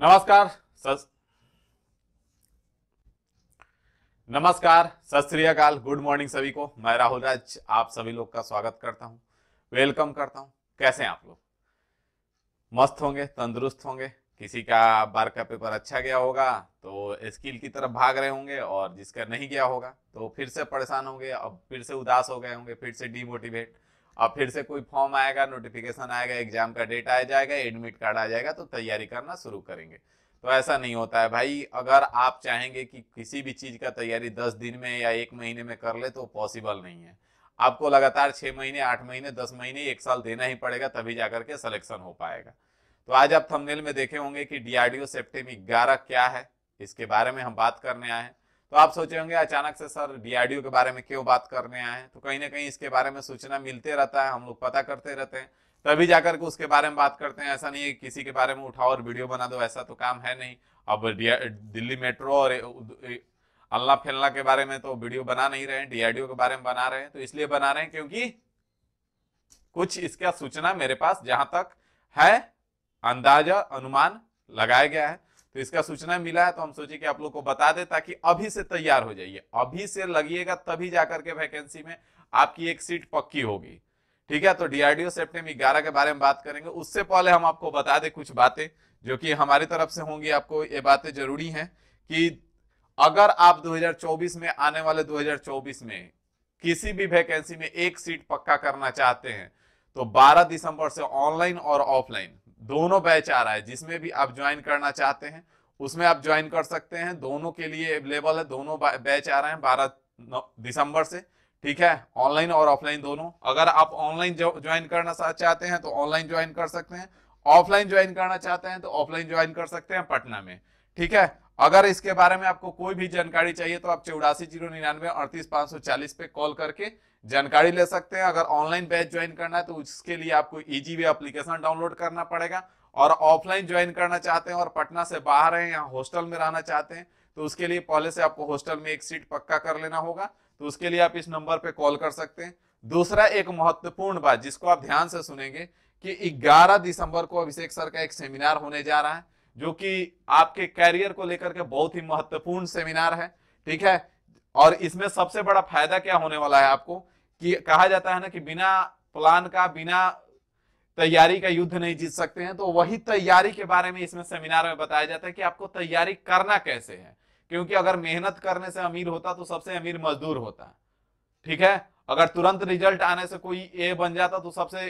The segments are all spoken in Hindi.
नमस्कार सस नमस्कार, सत श्री अकाल। गुड मॉर्निंग सभी को। मैं राहुल राज, आप सभी लोग का स्वागत करता हूँ। वेलकम करता हूँ। कैसे हैं आप लोग? मस्त होंगे, तंदुरुस्त होंगे। किसी का बार का पेपर अच्छा गया होगा तो स्किल की तरफ़ भाग रहे होंगे, और जिसका नहीं गया होगा तो फिर से परेशान होंगे, अब फिर से उदास हो गए होंगे, फिर से डीमोटिवेट अब फिर से कोई फॉर्म आएगा नोटिफिकेशन आएगा एग्ज़ाम का डेट आ जाएगा एडमिट कार्ड आ जाएगा तो तैयारी करना शुरू करेंगे। तो ऐसा नहीं होता है भाई, अगर आप चाहेंगे कि किसी भी चीज़ का तैयारी दस दिन में या एक महीने में कर ले तो पॉसिबल नहीं है। आपको लगातार छह महीने, आठ महीने, दस महीने, एक साल देना ही पड़ेगा, तभी जाकर के सलेक्शन हो पाएगा। तो आज आप थंबनेल में देखे होंगे कि डीआरडीओ सेप्टेम ग्यारह क्या है, इसके बारे में हम बात करने आए हैं। तो आप सोचे होंगे, अचानक से सर डीआरडीओ के बारे में क्यों बात करने आए हैं? तो कहीं ना कहीं इसके बारे में सूचना मिलते रहता है, हम लोग पता करते रहते हैं। तभी जाकर के उसके बारे में बात करते हैं। ऐसा नहीं है किसी के बारे में उठाओ और वीडियो बना दो, ऐसा तो काम है नहीं। अब दिल्ली मेट्रो और अल्लाह फिल्ला के बारे में तो वीडियो बना नहीं रहे डीआरडीओ के बारे में बना रहे हैं तो इसलिए बना रहे हैं क्योंकि कुछ इसका सूचना मेरे पास जहाँ तक है, अंदाज़ा, अनुमान लगाया गया है। तो इसका सूचना मिला है तो हम सोचे कि आप लोग को बता दे ताकि अभी से तैयार हो जाइए। अभी से लगिएगा तभी जाकर के वैकेंसी में आपकी एक सीट पक्की होगी। ठीक है तो डीआरडीओ सेप्टेम ग्यारह के बारे में बात करेंगे। उससे पहले हम आपको बता दें कुछ बातें जो कि हमारी तरफ़ से होंगी। आपको ये बातें ज़रूरी हैं कि अगर आप 2024 में आने वाले 2024 में किसी भी वैकेंसी में एक सीट पक्का करना चाहते हैं तो 12 दिसंबर से ऑनलाइन और ऑफलाइन दोनों बैच आ रहा है, जिसमें भी आप ज्वाइन करना चाहते हैं, उसमें आप ज्वाइन कर सकते हैं। दोनों के लिए अवेलेबल है, दोनों बैच आ रहे हैं बारह दिसंबर से, ठीक है? ऑनलाइन और ऑफलाइन दोनों। अगर आप ऑनलाइन ज्वाइन करना चाहते हैं तो ऑनलाइन ज्वाइन कर सकते हैं। ऑफलाइन ज्वाइन करना चाहते हैं तो ऑफलाइन ज्वाइन कर सकते हैं पटना में, ठीक है? अगर इसके बारे में आपको कोई भी जानकारी चाहिए तो आप चौरासी ज़ीरो निन्यानवे अड़तीस पाँच सौ चालीस पे कॉल करके जानकारी ले सकते हैं। अगर ऑनलाइन बैच ज्वाइन करना है तो उसके लिए आपको इजी वे एप्लीकेशन डाउनलोड करना पड़ेगा। और ऑफलाइन ज्वाइन करना चाहते हैं और पटना से बाहर है या हॉस्टल में रहना चाहते हैं तो उसके लिए पहले से आपको हॉस्टल में एक सीट पक्का कर लेना होगा। तो उसके लिए आप इस नंबर पे कॉल कर सकते हैं। दूसरा एक महत्वपूर्ण बात जिसको आप ध्यान से सुनेंगे कि 11 दिसंबर को अभिषेक सर का एक सेमिनार होने जा रहा है। जो कि आपके कैरियर को लेकर के बहुत ही महत्वपूर्ण सेमिनार है, ठीक है? और इसमें सबसे बड़ा फ़ायदा क्या होने वाला है आपको? कि कहा जाता है ना कि बिना प्लान का, बिना तैयारी का युद्ध नहीं जीत सकते हैं तो वही तैयारी के बारे में इसमें सेमिनार में बताया जाता है कि आपको तैयारी करना कैसे है। क्योंकि अगर मेहनत करने से अमीर होता तो सबसे अमीर मजदूर होता, ठीक है? अगर तुरंत रिज़ल्ट आने से कोई ए बन जाता तो सबसे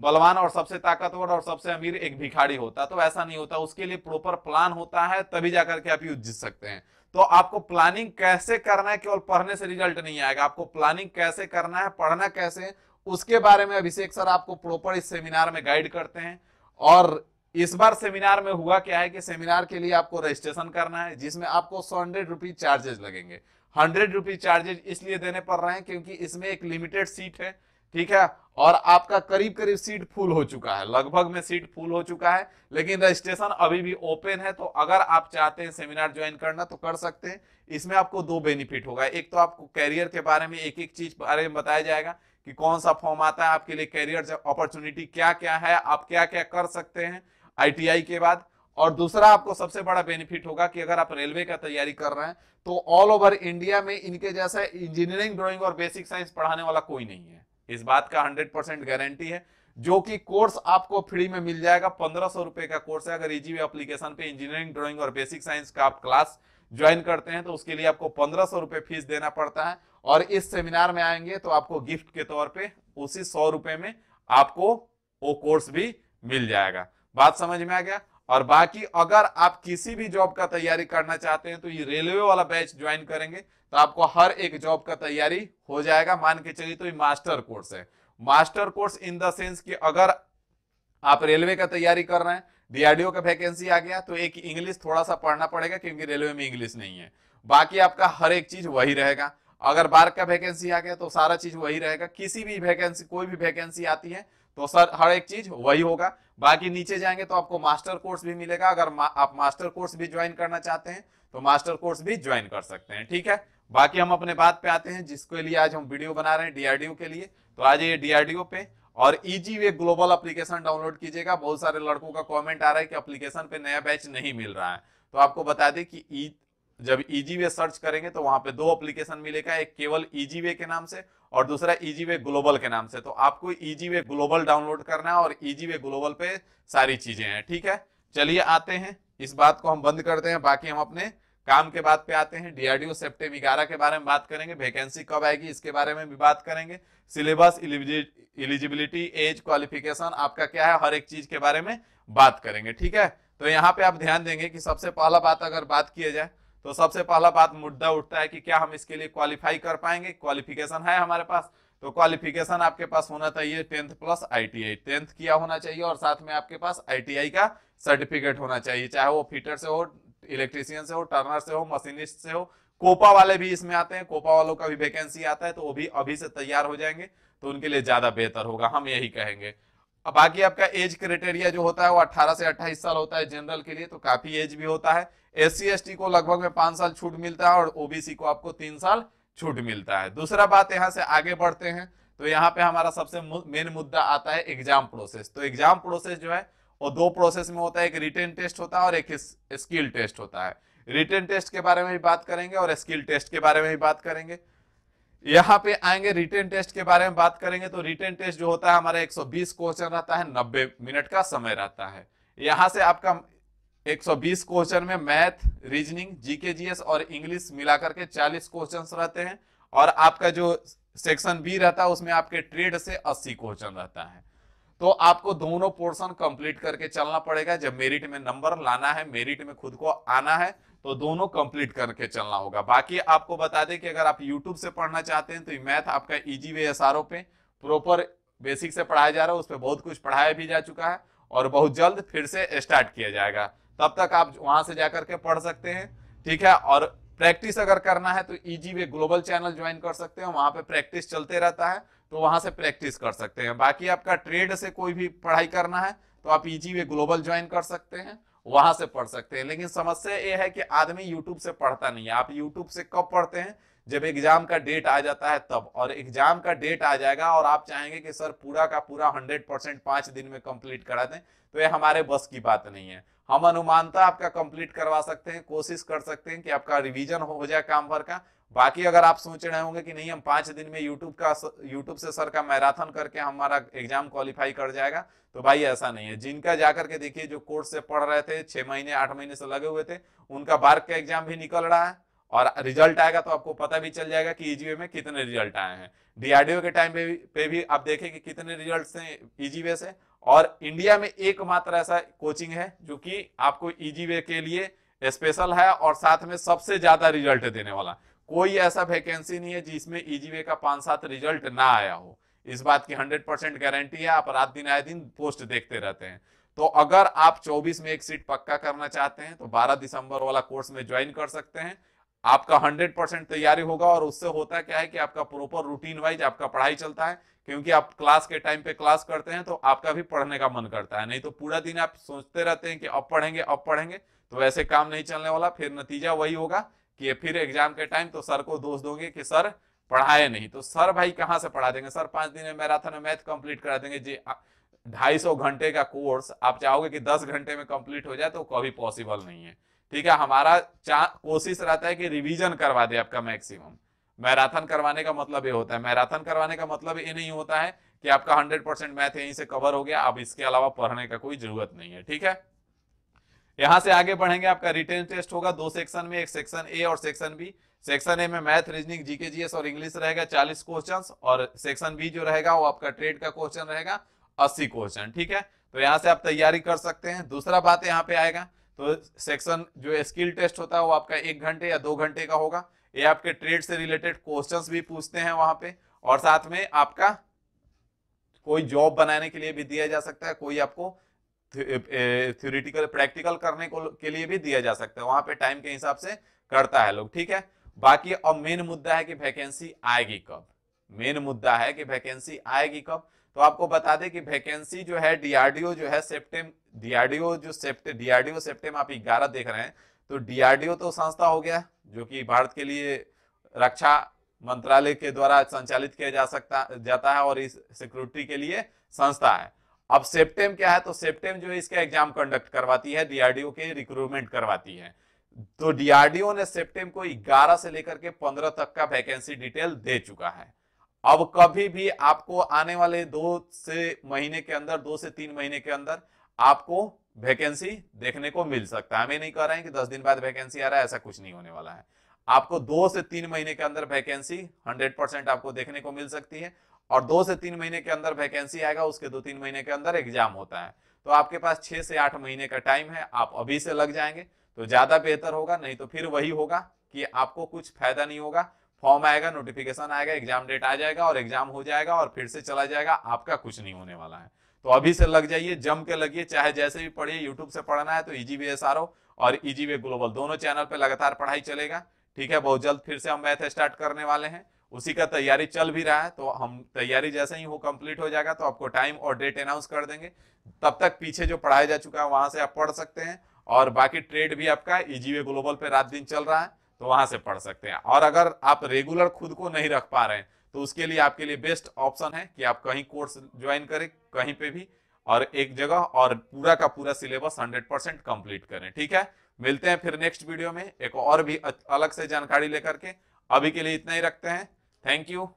बलवान और सबसे ताकतवर और सबसे अमीर एक भिखारी होता तो ऐसा नहीं होता। उसके लिए प्रॉपर प्लान होता है, तभी जाकर के आप युद्ध जीत सकते हैं। तो आपको प्लानिंग कैसे करना है केवल पढ़ने से रिज़ल्ट नहीं आएगा। आपको प्लानिंग कैसे करना है, पढ़ना कैसे, उसके बारे में अभिषेक सर आपको प्रॉपर इस सेमिनार में गाइड करते हैं। और इस बार सेमिनार में हुआ क्या है कि सेमिनार के लिए आपको रजिस्ट्रेशन करना है, जिसमें आपको हंड्रेड रुपीज़ चार्जेस लगेंगे। हंड्रेड रुपीज़ चार्जेज इसलिए देने पड़ रहे हैं क्योंकि इसमें एक लिमिटेड सीट है। ठीक है? और आपका करीब करीब सीट फुल हो चुका है। लगभग में सीट फुल हो चुका है, लेकिन रजिस्ट्रेशन अभी भी ओपन है तो अगर आप चाहते हैं सेमिनार ज्वाइन करना तो कर सकते हैं। इसमें आपको दो बेनिफिट होगा। एक तो आपको कैरियर के बारे में एक एक चीज़ बारे में बताया जाएगा कि कौन सा फॉर्म आता है आपके लिए, कैरियर अपॉर्चुनिटी क्या क्या है, आप क्या क्या कर सकते हैं आईटीआई के बाद। और दूसरा आपको सबसे बड़ा बेनिफिट होगा कि अगर आप रेलवे का तैयारी कर रहे हैं तो ऑल ओवर इंडिया में इनके जैसा इंजीनियरिंग, ड्राइंग और बेसिक साइंस पढ़ाने वाला कोई नहीं है। इस बात का 100 परसेंट गारंटी है। जो कि कोर्स आपको फ्री में मिल जाएगा। पंद्रह सौ रुपए का कोर्स है। अगर इजी एप्लीकेशन पे इंजीनियरिंग ड्राइंग और बेसिक साइंस का आप क्लास ज्वाइन करते हैं तो उसके लिए आपको पंद्रह सौ रुपए फ़ीस देना पड़ता है। और इस सेमिनार में आएँगे तो आपको गिफ्ट के तौर पे उसी सौ रुपए में आपको वो कोर्स भी मिल जाएगा। बात समझ में आ गया? और बाकी अगर आप किसी भी जॉब का तैयारी करना चाहते हैं तो ये रेलवे वाला बैच ज्वाइन करेंगे तो आपको हर एक जॉब का तैयारी हो जाएगा। मान के चलिए तो ये मास्टर कोर्स है। Master course in the sense कि अगर आप रेलवे का तैयारी कर रहे हैं डीआरडीओ का वैकेंसी आ गया तो एक इंग्लिश थोड़ा सा पढ़ना पड़ेगा, क्योंकि रेलवे में इंग्लिश नहीं है। बाकी आपका हर एक चीज़ वही रहेगा। अगर बार का वैकेंसी आ गया तो सारा चीज़ वही रहेगा। किसी भी वैकेंसी, कोई भी वैकेंसी आती है तो सर हर एक चीज़ वही होगा। बाकी नीचे जाएँगे तो आपको मास्टर कोर्स भी मिलेगा। अगर मा, आप मास्टर कोर्स भी ज्वाइन करना चाहते हैं तो मास्टर कोर्स भी ज्वाइन कर सकते हैं ठीक है? बाकी हम अपने बात पे आते हैं जिसके लिए आज हम वीडियो बना रहे हैं डीआरडीओ के लिए। तो आज ये डीआरडीओ पे और easy way global application download कीजिएगा। बहुत सारे लड़कों का कमेंट आ रहा है कि एप्लीकेशन पे नया बैच नहीं मिल रहा है। तो आपको बता दें कि जब इजी वे सर्च करेंगे तो वहाँ पे दो एप्लीकेशन मिलेगा। एक केवल इजी वे के नाम से और दूसरा इजी वे ग्लोबल के नाम से। तो आपको इजी वे ग्लोबल डाउनलोड करना है और इजी वे ग्लोबल पे सारी चीज़ें हैं, ठीक है? चलिए आते हैं। इस बात को हम बंद करते हैं, बाकी हम अपने काम के बाद पे आते हैं। डीआरडीओ सेप्टेम ग्यारह के बारे में बात करेंगे। वैकेंसी कब आएगी, इसके बारे में भी बात करेंगे। सिलेबस इलिजिबिलिटी एज क्वालिफिकेशन आपका क्या है, हर एक चीज़ के बारे में बात करेंगे, ठीक है? तो यहाँ पे आप ध्यान देंगे कि सबसे पहला बात अगर बात किया जाए तो सबसे पहला बात मुद्दा उठता है कि क्या हम इसके लिए क्वालिफाई कर पाएँगे? क्वालिफिकेशन है हमारे पास। तो क्वालिफिकेशन आपके पास होना चाहिए टेंथ प्लस आईटीआई टेंथ किया होना चाहिए और साथ में आपके पास आईटीआई का सर्टिफिकेट होना चाहिए। चाहे वो फिटर से हो इलेक्ट्रीशियन से हो टर्नर से हो मशीनिस्ट से हो कोपा वाले भी इसमें आते हैं। कोपा वालों का भी वैकेंसी आता है तो वो भी अभी से तैयार हो जाएँगे। तो उनके लिए ज़्यादा बेहतर होगा, हम यही कहेंगे। अब बाकी आपका एज क्राइटेरिया जो होता है वो 18 से 28 साल होता है जनरल के लिए तो काफ़ी एज भी होता है। एस सी को लगभग में पाँच साल छूट मिलता है और ओबीसी को आपको तीन साल छूट मिलता है। दूसरा बात यहाँ से आगे बढ़ते हैं तो यहाँ पे हमारा सबसे मेन मुद्दा आता है एग्ज़ाम प्रोसेस तो एग्ज़ाम प्रोसेस जो है, वो दो प्रोसेस में होता है, एक रिटर्न टेस्ट होता है और एक स्किल टेस्ट होता है। रिटर्न टेस्ट के बारे में भी बात करेंगे और स्किल टेस्ट के बारे में भी बात करेंगे। यहाँ पे आएँगे रिटर्न टेस्ट के बारे में बात करेंगे तो रिटर्न टेस्ट जो होता है, हमारा 120 क्वेश्चन रहता है 90 मिनट का समय रहता है। यहाँ से आपका 120 क्वेश्चन में मैथ रीजनिंग जीके जीएस और इंग्लिश मिलाकर के 40 क्वेश्चंस रहते हैं। और आपका जो सेक्शन बी रहता है, उसमें आपके ट्रेड से 80 क्वेश्चन रहता है। तो आपको दोनों पोर्शन कंप्लीट करके चलना पड़ेगा। जब मेरिट में नंबर लाना है मेरिट में खुद को आना है तो दोनों कंप्लीट करके चलना होगा। बाकी आपको बता दें कि अगर आप यूट्यूब से पढ़ना चाहते हैं तो मैथ आपका इजी वे एसआरओ पे प्रॉपर बेसिक से पढ़ाया जा रहा है। उस पर बहुत कुछ पढ़ाया भी जा चुका है और बहुत जल्द फिर से स्टार्ट किया जाएगा। तब तक आप वहाँ से जाकर के पढ़ सकते हैं, ठीक है? और प्रैक्टिस अगर करना है तो easy way global channel join कर सकते हैं, वहाँ पे प्रैक्टिस चलते रहता है तो वहाँ से प्रैक्टिस कर सकते हैं। बाकी आपका ट्रेड से कोई भी पढ़ाई करना है तो आप इजी वे ग्लोबल ज्वाइन कर सकते हैं, वहाँ से पढ़ सकते हैं। लेकिन समस्या ये है कि आदमी यूट्यूब से पढ़ता नहीं है। आप यूट्यूब से कब पढ़ते हैं? जब एग्ज़ाम का डेट आ जाता है तब, और एग्ज़ाम का डेट आ जाएगा और आप चाहेंगे कि सर पूरा का पूरा हंड्रेड परसेंट पाँच दिन में कंप्लीट करा दें तो ये हमारे बस की बात नहीं है। हम अनुमानता आपका कंप्लीट करवा सकते हैं कोशिश कर सकते हैं कि आपका रिवीजन हो जाए काम भर का। बाकी अगर आप सोच रहे होंगे कि नहीं हम पाँच दिन में यूट्यूब का यूट्यूब से सर का मैराथन करके हमारा एग्ज़ाम क्वालिफाई कर जाएगा तो भाई ऐसा नहीं है। जिनका जाकर के देखिए जो कोर्स से पढ़ रहे थे छह महीने आठ महीने से लगे हुए थे उनका बार्क का एग्ज़ाम भी निकल रहा है और रिज़ल्ट आएगा तो आपको पता भी चल जाएगा कि ईजीवे में कितने रिज़ल्ट आए हैं। डीआरडीओ के टाइम पे भी, आप देखें कि कितने रिज़ल्ट हैं ईजीवे से और इंडिया में एकमात्र ऐसा कोचिंग है जो कि आपको ईजीवे के लिए स्पेशल है और साथ में सबसे ज़्यादा रिज़ल्ट देने वाला। कोई ऐसा वैकेंसी नहीं है जिसमें ईजीवे का पाँच सात रिज़ल्ट ना आया हो। इस बात की हंड्रेड परसेंट गारंटी है, आप रात दिन आए दिन पोस्ट देखते रहते हैं। तो अगर आप 24 में एक सीट पक्का करना चाहते हैं तो 12 दिसंबर वाला कोर्स में ज्वाइन कर सकते हैं। आपका 100 परसेंट तैयारी होगा और उससे होता क्या है कि आपका प्रॉपर रूटीन वाइज आपका पढ़ाई चलता है। क्योंकि आप क्लास के टाइम पे क्लास करते हैं तो आपका भी पढ़ने का मन करता है। नहीं तो पूरा दिन आप सोचते रहते हैं कि अब पढ़ेंगे अब पढ़ेंगे तो वैसे काम नहीं चलने वाला। फिर नतीजा वही होगा कि फिर एग्ज़ाम के टाइम तो सर को दोष दोगे कि सर पढ़ाए नहीं। तो सर भाई कहाँ से पढ़ा देंगे? सर पाँच दिन में मैराथन में मैथ कंप्लीट करा देंगे। जी ढाई सौ घंटे का कोर्स आप चाहोगे कि दस घंटे में कंप्लीट हो जाए तो कभी पॉसिबल नहीं है। ठीक है, हमारा कोशिश रहता है कि रिवीजन करवा दे आपका मैक्सिमम मैराथन करवाने का मतलब ये होता है। मैराथन करवाने का मतलब ये नहीं होता है कि आपका हंड्रेड परसेंट मैथ यहीं से कवर हो गया अब इसके अलावा पढ़ने का कोई ज़रूरत नहीं है, ठीक है? यहाँ से आगे बढ़ेंगे, आपका रिटेन टेस्ट होगा, दो सेक्शन में, एक सेक्शन ए और सेक्शन बी सेक्शन ए में मैथ रीजनिंग जीके जीएस और इंग्लिश रहेगा, चालीस क्वेश्चन और सेक्शन बी जो रहेगा, वो आपका ट्रेड का क्वेश्चन रहेगा, अस्सी क्वेश्चन ठीक है? तो यहाँ से आप तैयारी कर सकते हैं। दूसरा बात यहाँ पे आएगा तो सेक्शन जो स्किल टेस्ट होता है, वो आपका एक घंटे या दो घंटे का होगा। ये आपके ट्रेड से रिलेटेड क्वेश्चंस भी पूछते हैं वहाँ पे। और साथ में आपका कोई जॉब बनाने के लिए भी दिया जा सकता है, कोई आपको थ्योरिटिकल प्रैक्टिकल करने को के लिए भी दिया जा सकता है। वहाँ पे टाइम के हिसाब से करता है लोग, ठीक है? बाकी अब मेन मुद्दा है कि वैकेंसी आएगी कब? मेन मुद्दा है कि वैकेंसी आएगी कब? तो आपको बता दें कि वैकेंसी जो है डीआरडीओ जो है सेप्टेम डीआरडीओ जो सेप्टे डीआरडीओ सेप्टेम आप ग्यारह देख रहे हैं तो डीआरडीओ तो संस्था हो गया। जो कि भारत के लिए रक्षा मंत्रालय के द्वारा संचालित किया जा सकता, जाता है और इस सिक्योरिटी के लिए संस्था है। अब सेप्टेम क्या है? तो सेप्टेम जो है इसका एग्ज़ाम कंडक्ट करवाती है डीआरडीओ के रिक्रूटमेंट करवाती है। तो डीआरडीओ ने सेप्टेम को 11 से लेकर के 15 तक का वैकेंसी डिटेल दे चुका है। अब कभी भी आपको आने वाले दो से महीने के अंदर, दो से तीन महीने के अंदर आपको वैकेंसी देखने को मिल सकता है। हमें नहीं कह रहे हैं कि दस दिन बाद वैकेंसी आ रहा है, ऐसा कुछ नहीं होने वाला है। आपको दो से तीन महीने के अंदर वैकेंसी हंड्रेड परसेंट आपको देखने को मिल सकती है और दो से तीन महीने के अंदर वैकेंसी आएगा, उसके दो तीन महीने के अंदर एग्ज़ाम होता है। तो आपके पास छह से आठ महीने का टाइम है, आप अभी से लग जाएँगे तो ज़्यादा बेहतर होगा, नहीं तो फिर वही होगा कि आपको कुछ फ़ायदा नहीं होगा। फॉर्म आएगा नोटिफिकेशन आएगा एग्ज़ाम डेट आ जाएगा और एग्ज़ाम हो जाएगा और फिर से चला जाएगा, आपका कुछ नहीं होने वाला है। तो अभी से लग जाइए, जम के लगिए, चाहे जैसे भी पढ़िए यूट्यूब से पढ़ना है तो ईजीबी एस और ईजीबी ग्लोबल दोनों चैनल पर लगातार पढ़ाई चलेगा। ठीक है, बहुत जल्द फिर से हम मैथ स्टार्ट करने वाले हैं। उसी का तैयारी चल भी रहा है तो हम तैयारी जैसे ही वो कंप्लीट हो जाएगा तो आपको टाइम और डेट अनाउंस कर देंगे। तब तक पीछे जो पढ़ाया जा चुका है, वहाँ से आप पढ़ सकते हैं और बाकी ट्रेड भी आपका ईजीवे ग्लोबल पे रात दिन चल रहा है तो वहाँ से पढ़ सकते हैं। और अगर आप रेगुलर खुद को नहीं रख पा रहे हैं तो उसके लिए आपके लिए बेस्ट ऑप्शन है कि आप कहीं कोर्स ज्वाइन करें, कहीं पे भी, और एक जगह और पूरा का पूरा सिलेबस 100 परसेंट कंप्लीट करें, ठीक है? मिलते हैं फिर नेक्स्ट वीडियो में, एक और भी अलग से जानकारी लेकर के। अभी के लिए इतना ही रखते हैं। Thank you